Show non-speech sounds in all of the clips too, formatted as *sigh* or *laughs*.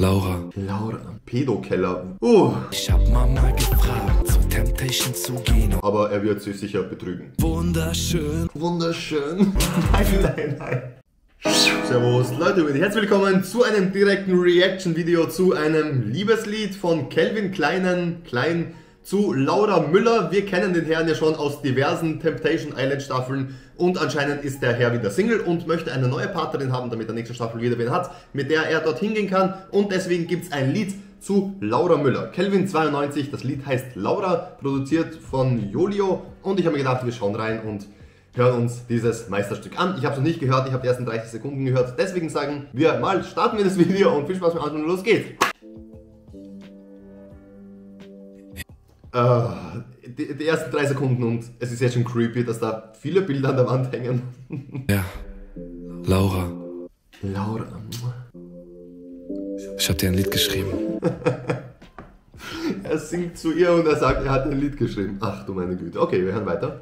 Laura. Laura. Pedokeller. Uh. Ich hab Mama gefragt, zu Temptation zu gehen. Aber er wird sie sicher betrügen. Wunderschön. Wunderschön. *laughs* nein, nein, nein. Servus Leute und herzlich willkommen zu einem direkten Reaction-Video zu einem Liebeslied von Calvin Kleinen Klein zu Laura Müller. Wir kennen den Herrn ja schon aus diversen Temptation Island Staffeln und anscheinend ist der Herr wieder Single und möchte eine neue Partnerin haben, damit der nächste Staffel wieder wen hat, mit der er dorthin gehen kann und deswegen gibt es ein Lied zu Laura Müller. Kelvin 92, das Lied heißt Laura, produziert von Jolio und ich habe mir gedacht, wir schauen rein und hören uns dieses Meisterstück an. Ich habe es noch nicht gehört, ich habe die ersten 30 Sekunden gehört, deswegen sagen wir mal, starten wir das Video und viel Spaß beim Anschauen los geht's. Die, die, ersten drei Sekunden und es ist jetzt schon creepy, dass da viele Bilder an der Wand hängen. ja. Laura. Laura. Ich hab dir ein Lied geschrieben. *laughs* er singt zu ihr und er sagt, er hat ein Lied geschrieben. Ach du meine Güte. Okay, wir hören weiter.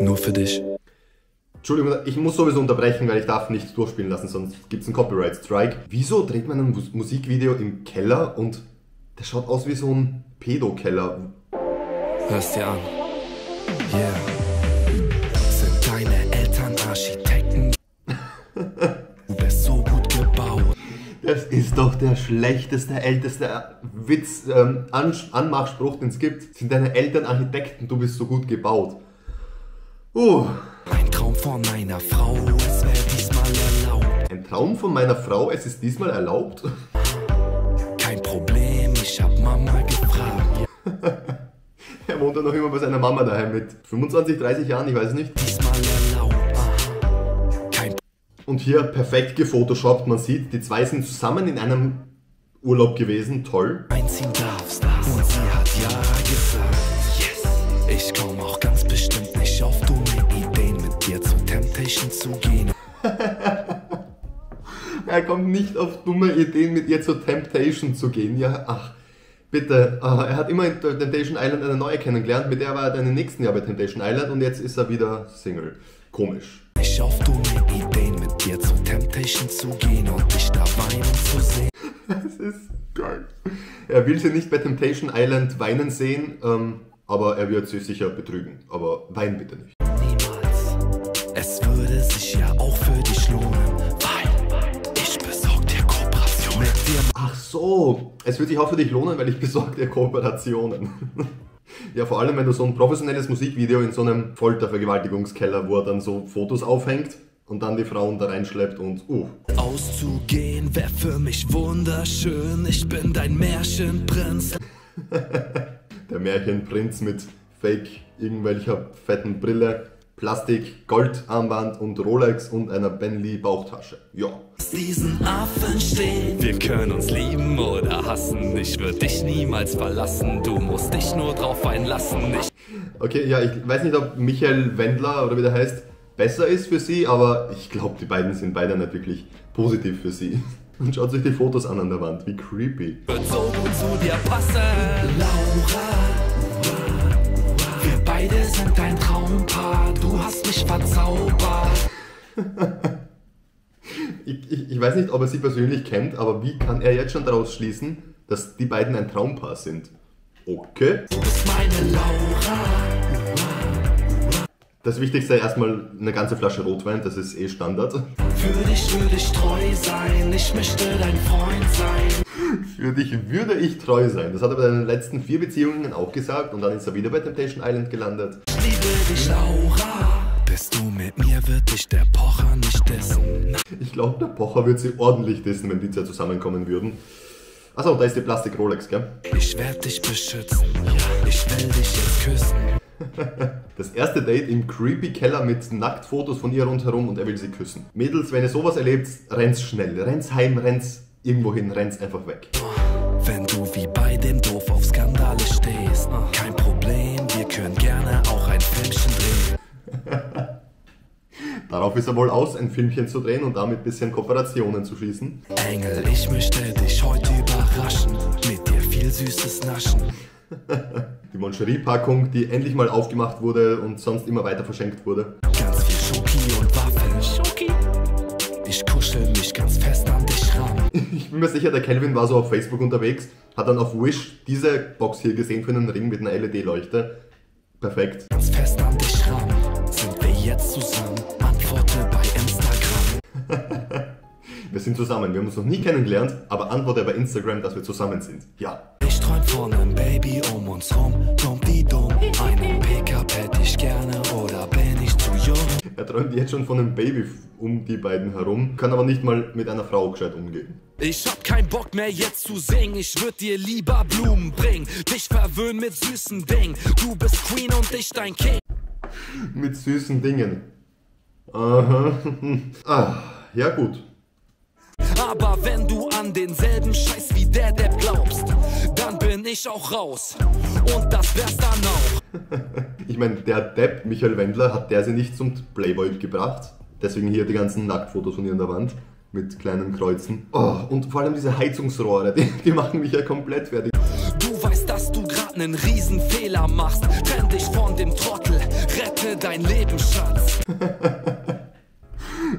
Nur für dich. Entschuldigung, ich muss sowieso unterbrechen, weil ich darf nicht durchspielen lassen, sonst gibt es einen Copyright Strike. Wieso dreht man ein Musikvideo im Keller und der schaut aus wie so ein Pedokeller. Hör's dir an. Yeah. Sind deine Eltern Architekten? *laughs* du bist so gut gebaut. Das ist doch der schlechteste, älteste Witz, ähm, An Anmachspruch, den es gibt. Sind deine Eltern Architekten? Du bist so gut gebaut. Uh. Ein Traum von meiner Frau, es wäre diesmal erlaubt. Ein Traum von meiner Frau, es ist diesmal erlaubt? *laughs* *laughs* er wohnt ja noch immer bei seiner Mama daheim mit 25, 30 Jahren, ich weiß es nicht. Diesmal erlaubt. Kein Und hier perfekt gefotoshoppt, man sieht, die zwei sind zusammen in einem Urlaub gewesen, toll. Einziehen darfst und sie hat ja gesagt. Yes. Ich komm auch ganz bestimmt nicht auf dumme Ideen, mit dir zu Temptation zu gehen. *laughs* er kommt nicht auf dumme Ideen, mit ihr zur Temptation zu gehen. Ja, ach, bitte. Uh, er hat immer in Temptation Island eine neue kennengelernt, mit der war er dann im nächsten Jahr bei Temptation Island und jetzt ist er wieder Single. Komisch. Ich auf dumme Ideen, mit dir zu Temptation zu gehen und dich da weinen zu sehen. *laughs* das ist geil. Er will sie nicht bei Temptation Island weinen sehen, ähm, aber er wird sie sicher betrügen. Aber wein bitte nicht. Niemals. Es würde sich ja auch Ach so, es wird sich auch für dich lohnen, weil ich besorge dir Kooperationen. *laughs* ja, vor allem wenn du so ein professionelles Musikvideo in so einem Foltervergewaltigungskeller, wo er dann so Fotos aufhängt und dann die Frauen da reinschleppt und uh. Auszugehen wäre für mich wunderschön, ich bin dein Märchenprinz. *laughs* Der Märchenprinz mit Fake irgendwelcher fetten Brille, Plastik, Goldarmband und Rolex und einer Bentley Bauchtasche. Ja. Diesen Affen stehen. Wir können uns lieben oder hassen. Ich würde dich niemals verlassen. Du musst dich nur drauf einlassen. Ich okay, ja, ich weiß nicht, ob Michael Wendler oder wie der heißt, besser ist für sie, aber ich glaube, die beiden sind beide nicht wirklich positiv für sie. *laughs* Und schaut euch die Fotos an an der Wand, wie creepy. Wird so gut zu dir passen, Laura. Wir sind dein Traumpaar, du hast mich verzaubert. *laughs* ich, ich, ich weiß nicht, ob er sie persönlich kennt, aber wie kann er jetzt schon daraus schließen, dass die beiden ein Traumpaar sind? Okay. Du bist meine Laura. Das Wichtigste erstmal eine ganze Flasche Rotwein, das ist eh Standard. Für dich würde ich treu sein, ich möchte dein Freund sein. Für dich würde ich treu sein. Das hat er bei den letzten vier Beziehungen auch gesagt und dann ist er wieder bei Temptation Island gelandet. Ich liebe dich, Laura. Bist du mit mir, wird dich der Pocher nicht dissen. Ich glaube, der Pocher wird sie ordentlich dissen, wenn die zwei zusammenkommen würden. Achso, da ist die Plastik Rolex, gell? Ich werde dich beschützen, ja, ich will dich jetzt küssen. *laughs* Das erste Date im creepy Keller mit Nacktfotos von ihr rundherum und er will sie küssen. Mädels, wenn ihr sowas erlebt, rennt's schnell. Rennt's heim, rennt's irgendwo hin, rennt's einfach weg. Wenn du wie bei dem Doof auf Skandale stehst, kein Problem, wir können gerne auch ein Filmchen drehen. *laughs* Darauf ist er wohl aus, ein Filmchen zu drehen und damit ein bisschen Kooperationen zu schließen. Engel, ich möchte dich heute überraschen, mit dir viel süßes Naschen. *laughs* Die Moncherie-Packung, die endlich mal aufgemacht wurde und sonst immer weiter verschenkt wurde. Ganz viel Schoki und Waffeln. Schoki. Ich kuschel mich ganz fest an dich ran. *laughs* Ich mir sicher, der Kelvin war so auf Facebook unterwegs, hat dann auf Wish diese Box hier gesehen für einen Ring mit einer LED-Leuchte. Perfekt. Ganz fest an dich ran, sind wir jetzt zusammen? Antworte bei Instagram. *laughs* Wir sind zusammen. Wir haben uns noch nie kennengelernt, aber antworte bei Instagram, dass wir zusammen sind. Ja. Ich träum von einem Baby um uns rum, dumm Einen Pickup hätte ich gerne oder bin ich zu jung? Er träumt jetzt schon von einem Baby um die beiden herum, kann aber nicht mal mit einer Frau gescheit umgehen. Ich hab keinen Bock mehr jetzt zu singen, ich würd dir lieber Blumen bringen, dich verwöhnen mit süßen Dingen. Du bist Queen und ich dein King. mit süßen Dingen. Aha. *laughs* ah, ja gut. Aber wenn du an denselben Scheiß wie der Depp glaubst, dann bin ich auch raus. Und das wär's dann auch. *laughs* ich meine, der Depp, Michael Wendler, hat der sie nicht zum Playboy gebracht. Deswegen hier die ganzen Nacktfotos von ihr an der Wand mit kleinen Kreuzen. Oh, und vor allem diese Heizungsrohre, die, die machen mich ja komplett fertig. Du weißt, dass du gerade einen Riesenfehler machst. Trenn dich von dem Trottel, rette dein Leben, Schatz. *laughs*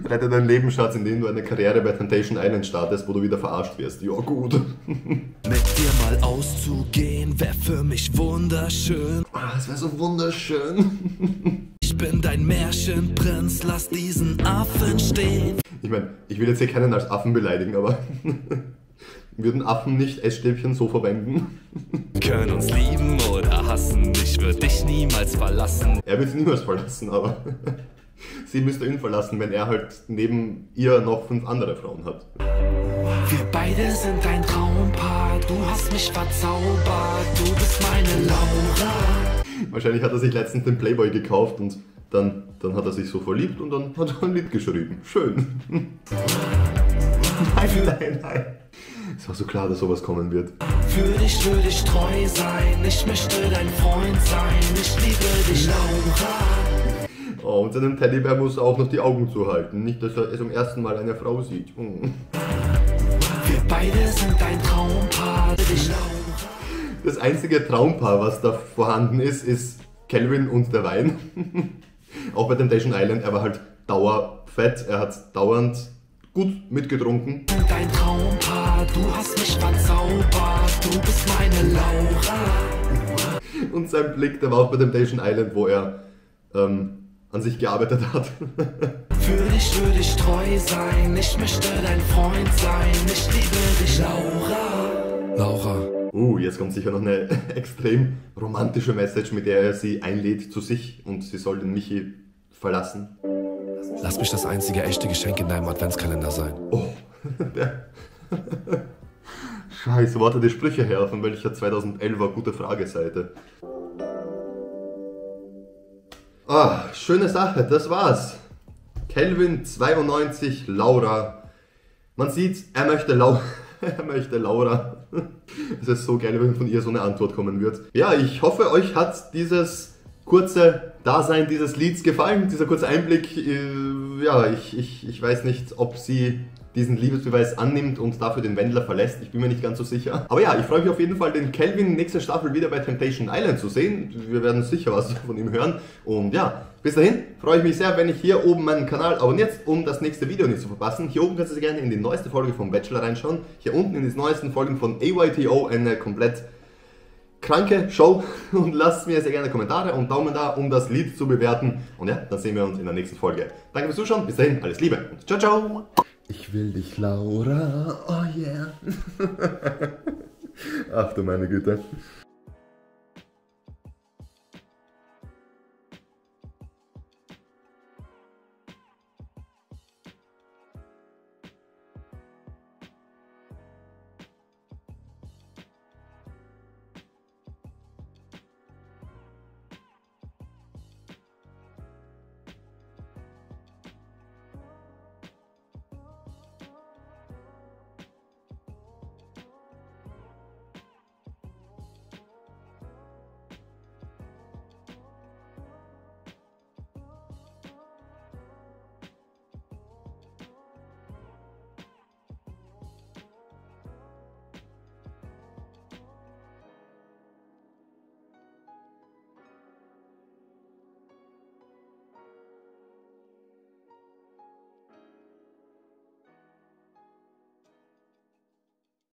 Rette dein Leben, Schatz, indem du eine Karriere bei Temptation Island startest, wo du wieder verarscht wirst. Ja, gut. *laughs* Mit dir mal auszugehen, wäre für mich wunderschön. Oh, das wäre so wunderschön. *laughs* Ich bin dein Märchenprinz, lass diesen Affen stehen. Ich meine, ich will jetzt hier keinen als Affen beleidigen, aber *laughs* würden Affen nicht Essstäbchen so verwenden? Können uns lieben oder hassen, ich würde dich niemals verlassen. Er wird niemals verlassen, aber sie müsste ihn verlassen, wenn er halt neben ihr noch fünf andere Frauen hat. Wir beide sind ein Traumpaar, du hast mich verzaubert, du bist meine Laura. Wahrscheinlich hat er sich letztens den Playboy gekauft und dann, dann hat er sich so verliebt und dann hat er ein Lied geschrieben. Schön. *laughs* nein, nein, nein. Es war so klar, dass sowas kommen wird. Für dich würde ich treu sein, ich möchte dein Freund sein, ich liebe dich, Laura. Oh, und seinem Teddybär muss er auch noch die Augen zuhalten, nicht, dass er zum ersten Mal eine Frau sieht. Hm. Wir beide sind ein Traumpaar. Das einzige Traumpaar, was da vorhanden ist, ist Calvin und der Wein. *laughs* auch bei Temptation Island, er war halt dauerfett, er hat dauernd gut mitgetrunken. Dein Traumpaar, du hast mich verzaubert, du bist meine Laura. Und sein Blick, der war auch bei Temptation Island, wo er ähm, an sich gearbeitet hat. Für dich würde ich treu sein, ich möchte dein Freund sein, ich liebe dich, Laura. Laura. Uh, jetzt kommt sicher noch eine *laughs* extrem romantische Message, mit der er sie einlädt zu sich und sie soll den Michi verlassen. Lass mich das einzige echte Geschenk in deinem Adventskalender sein. Oh, *laughs* der. *laughs* Scheiße, warte die Sprüche her, von welcher 2011er gute Frageseite. Ah, schöne Sache, das war's. Kelvin 92, Laura. Man sieht, er möchte Laura. *laughs* er möchte Laura. *laughs* Es ist so geil, wenn von ihr so eine Antwort kommen wird. Ja, ich hoffe, euch hat dieses kurze Dasein dieses Lieds gefallen, dieser kurze Einblick. Äh, ja, ich, ich, ich weiß nicht, ob sie diesen Liebesbeweis annimmt und dafür den Wendler verlässt. Ich bin mir nicht ganz so sicher. Aber ja, ich freue mich auf jeden Fall, den Kelvin nächste Staffel wieder bei Temptation Island zu sehen. Wir werden sicher was *laughs* von ihm hören. Und ja, bis dahin freue ich mich sehr, wenn ich hier oben meinen Kanal abonniert, um das nächste Video nicht zu verpassen. Hier oben kannst du gerne in die neueste Folge vom Bachelor reinschauen. Hier unten in die neuesten Folgen von AYTO, eine komplett kranke Show *laughs* und lasst mir sehr gerne Kommentare und Daumen da, um das Lied zu bewerten. Und ja, dann sehen wir uns in der nächsten Folge. Danke fürs Zuschauen, bis dahin, alles Liebe und ciao, ciao. Ich will dich, Laura, oh yeah. *laughs* Ach du meine Güte.